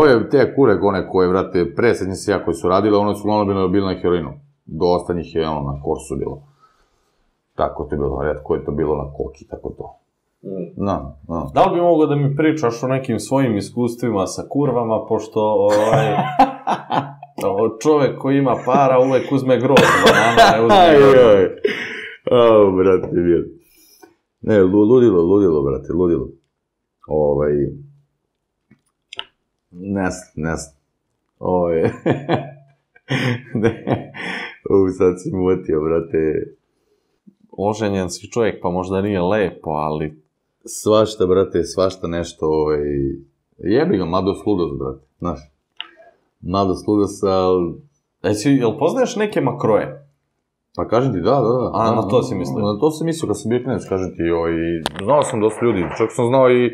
ove, te kure, one koje, vrate, presednje se ja koji su radile, one su uglavnom bile, bile na heroinu. Dosta njih je, ono, na korsu bilo. Tako to je bilo, redko je to bilo na koki, tako to. Mm. Na, na. Da li bi mogao da mi pričaš o nekim svojim iskustvima sa kurvama, pošto ovaj, čovek koji ima para uvek uzme groz banana, ne uzme aj. Au, brate, mir. Ne, lu- ludilo, ludilo, brate, ludilo. Ovaj... Ne znam, ne znam. Ovaj... ne, u, sad si mu otio, brate. Oženjen si čovjek, pa možda nije lepo, ali Svašta, brate, svašta nešto, ovaj... Jebi ga, mladost ludost, brate, znaš. Mladost ludost, ali... E, si, jel poznaješ neke makroje? Pa kažem ti, da, da, da. A, da, na to si mislio? Na to sam mislio kad sam bio klinac, kažem ti, ovaj, znao sam dosta ljudi, čak sam znao i,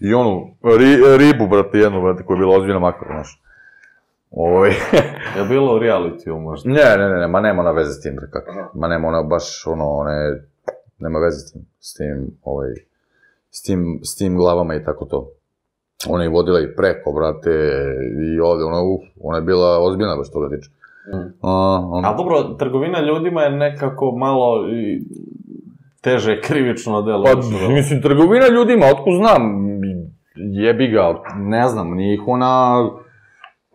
i onu, ri, ribu, brate, jednu, brate, koja je bila ozbiljna makro, znaš. Ovaj, Je bilo u realitiju možda? ne, ne, ne, ne, ma nema ona veze s tim, bre, kako. Ma nema ona baš, ono, one, nema veze s tim, s tim, ovaj, s tim, s tim glavama i tako to. Ona je vodila i preko, brate, i ovde, ona, uf, ona je bila ozbiljna, baš toga tiče. Mm. A, ona, A dobro, trgovina ljudima je nekako malo i teže krivično delo. Pa, mislim, trgovina ljudima, otko znam, jebi ga, ne znam, nije ih ona,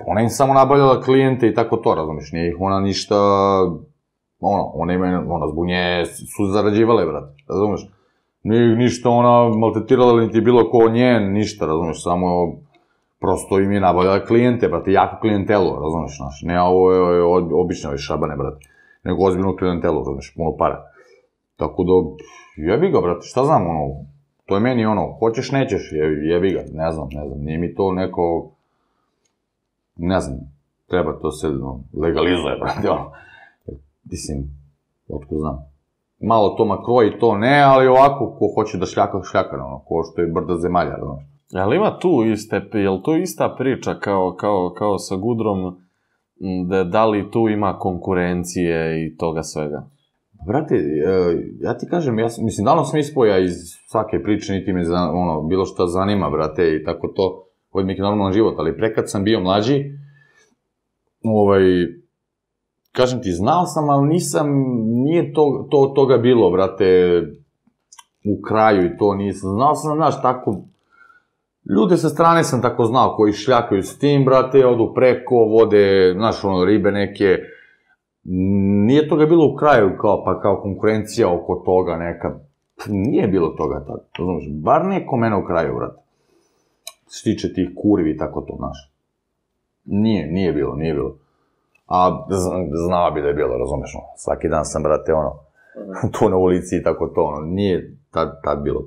ona im samo nabavljala klijente i tako to, razumiješ, nije ih ona ništa, ono, ona ima, ona zbog nje su zarađivale, brate, razumiješ, nije ih ništa ona maltretirala, niti bilo ko njen, ništa, razumiješ, samo prosto im je nabavljala klijente, brate, jaku klijentelu, razumiješ, znaš, ne ovo je od- obične ove šabane, brate, nego ozbiljnu klijentelu, razumiješ, puno para. Tako da, jebi ga, brate, šta znam, ono, to je meni ono, hoćeš, nećeš, jebi, jebi ga, ne znam, ne znam, nije mi to neko, ne znam, treba to se no, legalizuje, brate, ono, mislim, otko znam. Malo to makro i to ne, ali ovako, ko hoće da šljaka, šljaka, ono, ko što je brda zemalja, znaš. Jel ima tu iste, jel to ista priča kao, kao, kao sa Gudrom, da, da li tu ima konkurencije i toga svega? Brate, e, ja ti kažem, ja mislim, davno sam ispao ja iz svake priče, niti me za, ono, bilo šta zanima, brate, i tako to, hoće neki normalan život, ali pre kad sam bio mlađi, ovaj, kažem ti, znao sam, ali nisam, nije to, to toga bilo, brate, u kraju i to nisam, znao sam, znaš, tako, ljude sa strane sam tako znao, koji šljakaju s tim, brate, odu preko, vode, znaš, ono, ribe neke, nije toga bilo u kraju, kao, pa kao konkurencija oko toga neka, nije bilo toga tad, razumiješ, bar ne ko mene u kraju, brate. Što tiče tih kurvi tako to, znaš. Nije, nije bilo, nije bilo. A znao bi da je bilo, razumeš, ono, svaki dan sam, brate, ono, tu na ulici i tako to, ono, nije tad, tad bilo